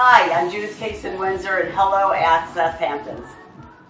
Hi, I'm Judith Kasen Windsor and hello Access Hamptons.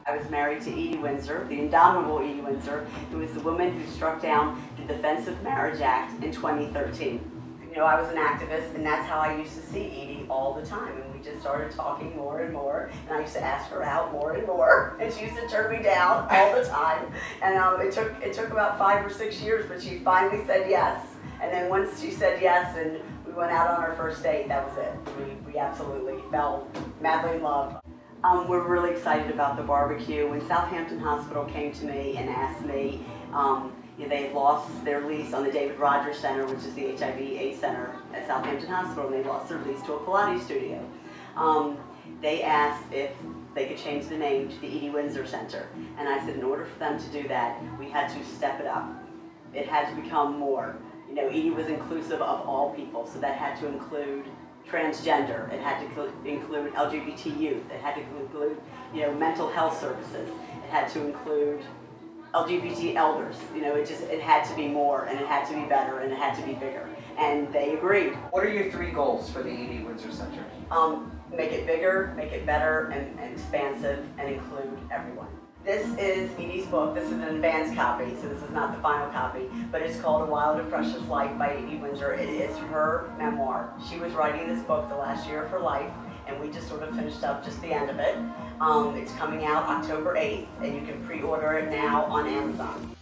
I was married to Edie Windsor, the indomitable Edie Windsor, who was the woman who struck down the Defense of Marriage Act in 2013. You know, I was an activist and that's how I used to see Edie all the time and we just started talking more and more and I used to ask her out more and more and she used to turn me down all the time and um, it took it took about five or six years but she finally said yes and then once she said yes and we went out on our first date, that was it. We, we absolutely fell madly in love. Um, we're really excited about the barbecue. When Southampton Hospital came to me and asked me, um, you know, they lost their lease on the David Rogers Center, which is the HIV AIDS Center at Southampton Hospital, and they lost their lease to a Pilates studio. Um, they asked if they could change the name to the Edie Windsor Center. And I said, in order for them to do that, we had to step it up. It had to become more. You know, Edie was inclusive of all people, so that had to include transgender, it had to include LGBT youth, it had to include, you know, mental health services, it had to include LGBT elders. You know, it just, it had to be more, and it had to be better, and it had to be bigger. And they agreed. What are your three goals for the Edie Windsor Center? Um, make it bigger, make it better, and, and expansive, and include everyone. This is Edie's book. This is an advanced copy, so this is not the final copy, but it's called A Wild and Precious Life by Edie Windsor. It is her memoir. She was writing this book the last year of her life, and we just sort of finished up just the end of it. Um, it's coming out October 8th, and you can pre-order it now on Amazon.